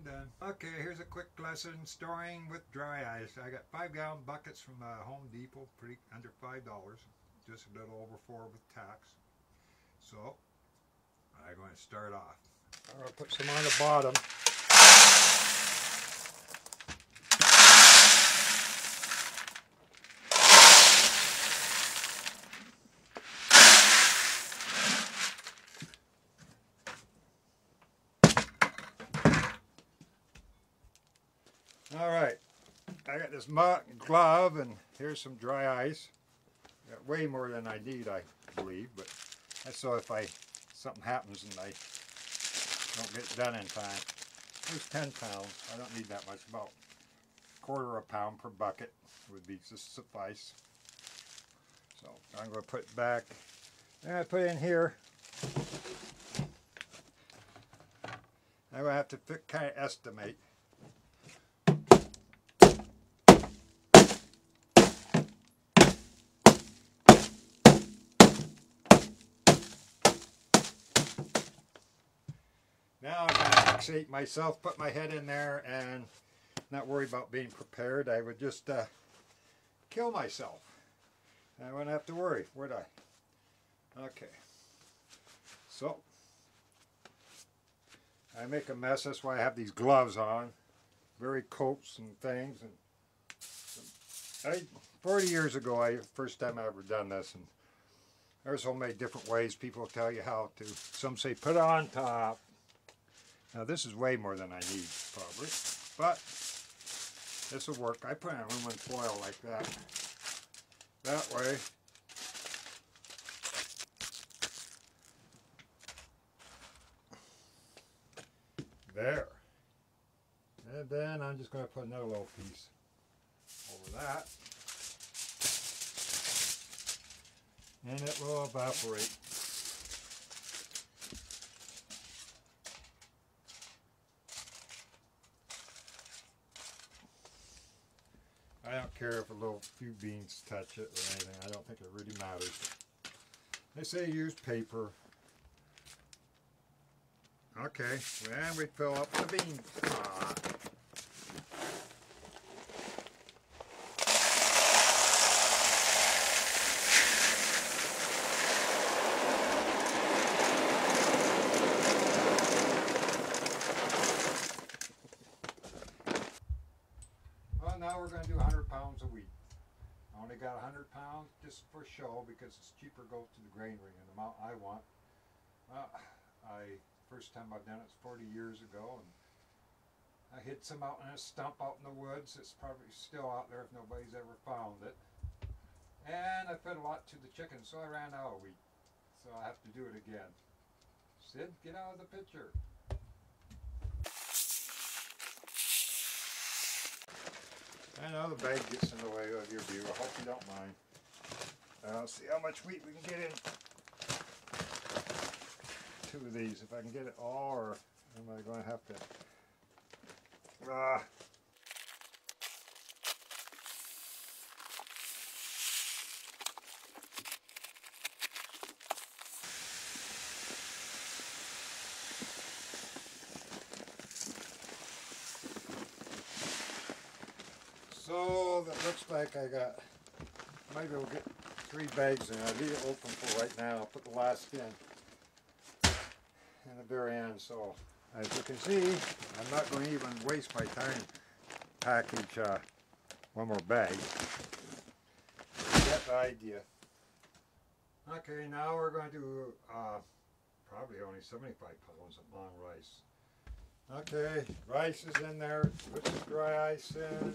and done. Okay, here's a quick lesson storing with dry ice. I got five gallon buckets from uh, Home Depot, pretty under five dollars, just a little over four with tax. So I'm going to start off. I'm going to put some on the bottom. All right, I got this mug glove and here's some dry ice. Got way more than I need, I believe, but that's so if I something happens and I don't get done in time. There's 10 pounds. I don't need that much. About quarter of a pound per bucket would be just suffice. So I'm going to put back. And I put in here. I'm going to have to kind of estimate. Now Can myself, put my head in there, and not worry about being prepared. I would just uh, kill myself. I wouldn't have to worry, would I? Okay. So, I make a mess. That's why I have these gloves on. Very coats and things. And I, 40 years ago, I first time I ever done this, and there's so many different ways people tell you how to. Some say put it on top. Now this is way more than I need, probably, but this will work. I put aluminum foil like that. That way, there. And then I'm just going to put another little piece over that. And it will evaporate. Care if a little few beans touch it or anything. I don't think it really matters. They say use paper. Okay, then we fill up the bean pot. Now we're going to do 100 pounds a week. I only got 100 pounds just for show because it's cheaper to go to the ring and the amount I want. Uh, I first time I've done it 40 years ago, and I hid some out in a stump out in the woods. It's probably still out there if nobody's ever found it. And I fed a lot to the chickens, so I ran out of wheat. So I have to do it again. Sid, get out of the picture. I know the bag gets in the way of your view. I hope you don't mind. I'll see how much wheat we can get in two of these. If I can get it all, or am I going to have to? Ah. So that looks like I got, maybe we'll get three bags in. I'll leave it open for right now. I'll put the last in in the very end. So as you can see, I'm not going to even waste my time package uh, one more bag. Get the idea. Okay, now we're going to do uh, probably only 75 pounds of long rice. Okay, rice is in there. Put some dry ice in.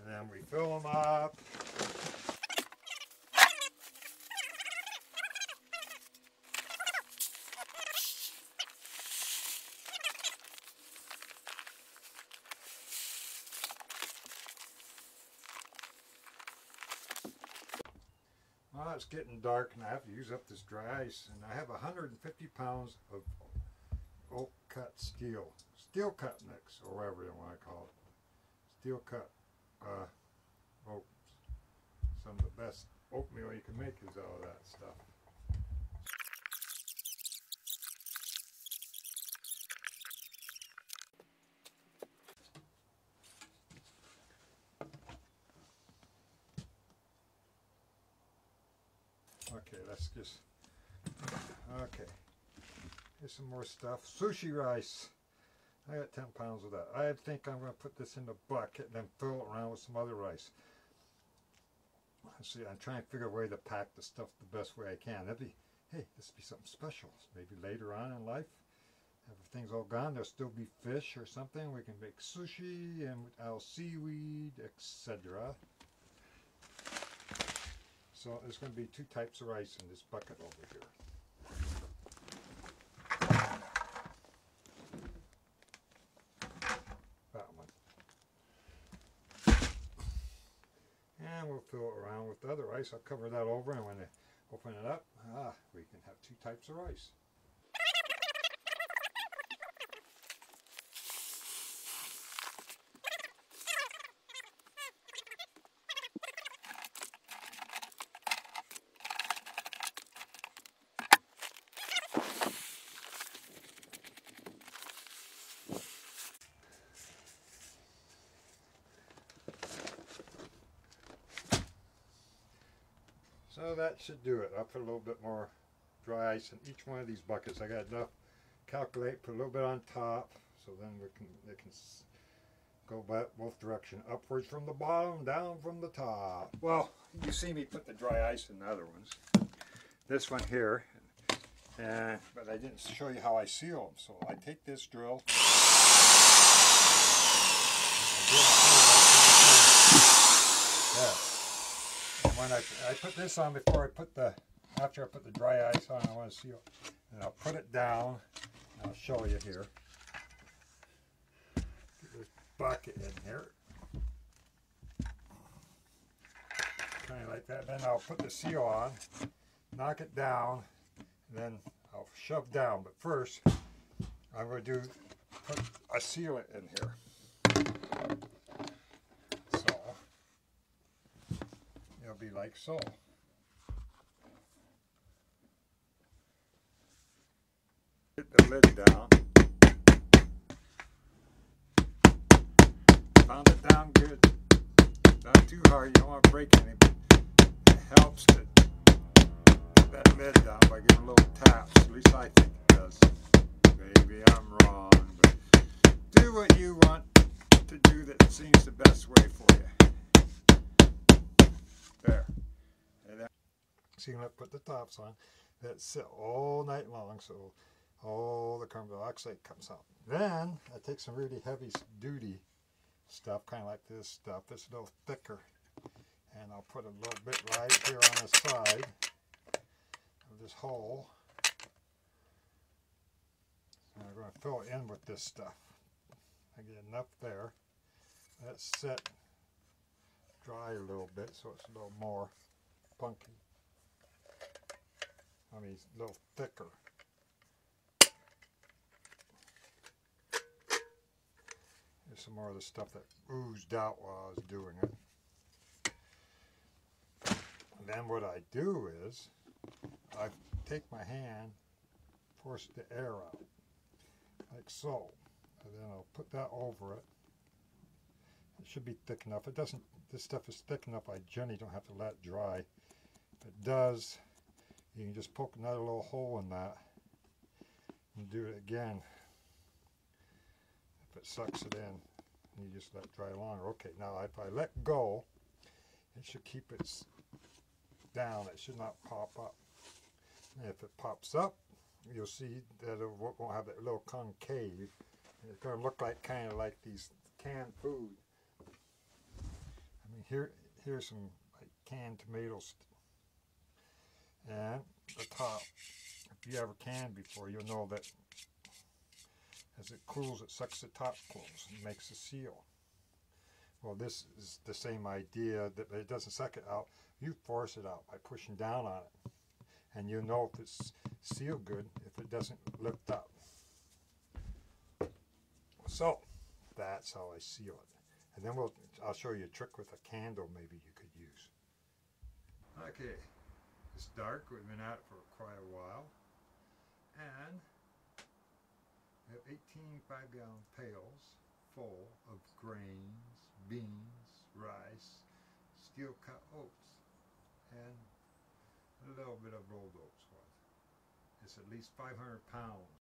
And then we fill them up. It's getting dark and I have to use up this dry ice. And I have 150 pounds of oak cut steel. Steel cut mix, or whatever you want to call it. steel cut uh, oats. Some of the best oatmeal you can make is all of that stuff. Okay, let's just, okay. Here's some more stuff. Sushi rice. I got 10 pounds of that. I think I'm going to put this in the bucket and then fill it around with some other rice. Let's see, I'm trying to figure a way to pack the stuff the best way I can. That'd be, hey, this would be something special. Maybe later on in life, everything's all gone, there'll still be fish or something. We can make sushi and our seaweed, etc. So there's going to be two types of rice in this bucket over here. That one. And we'll fill it around with the other rice. I'll cover that over and when I open it up, ah, we can have two types of rice. So that should do it. I'll put a little bit more dry ice in each one of these buckets. I got enough. Calculate, put a little bit on top, so then we can they can go back both direction, upwards from the bottom, down from the top. Well, you see me put the dry ice in the other ones. This one here, and but I didn't show you how I seal them. So I take this drill. When I, I put this on before I put the, after I put the dry ice on, I want to seal, and I'll put it down, I'll show you here. Get this bucket in here. Kind of like that, then I'll put the seal on, knock it down, and then I'll shove down, but first, I'm going to do, put a sealant in here. So, it'll be like so. Get the lid down. Pound it down good. Not too hard, you don't want to break any. It helps to get that lid down by giving a little taps. At least I think it does. Maybe I'm wrong, but do what you want to do that seems the best way for you. There. And that- So you're going to put the tops on. That sit all night long so all the carbon dioxide comes out. Then I take some really heavy duty stuff, kind of like this stuff. It's a little thicker. And I'll put a little bit right here on the side of this hole. And I'm going to fill it in with this stuff. I get enough there. That's set dry a little bit so it's a little more punky. I mean, a little thicker. Here's some more of the stuff that oozed out while I was doing it. And then what I do is, I take my hand, force the air out, like so. And then I'll put that over it. It should be thick enough. It doesn't, this stuff is thick enough, I generally don't have to let dry. If it does, you can just poke another little hole in that and do it again. If it sucks it in, you just let it dry longer. Okay, now if I let go, it should keep it down. It should not pop up. And if it pops up, you'll see that it won't have that little concave. It's going to look like kind of like these canned food. Here here's some like canned tomatoes. And the top, if you ever canned before, you'll know that as it cools, it sucks the top close and makes a seal. Well, this is the same idea that it doesn't suck it out. You force it out by pushing down on it. And you'll know if it's sealed good if it doesn't lift up. So, that's how I seal it. And then we'll, I'll show you a trick with a candle maybe you could use. Okay, it's dark. We've been at it for quite a while. And we have 18 five gallon pails full of grains, beans, rice, steel cut oats, and a little bit of rolled oats. It's at least 500 pounds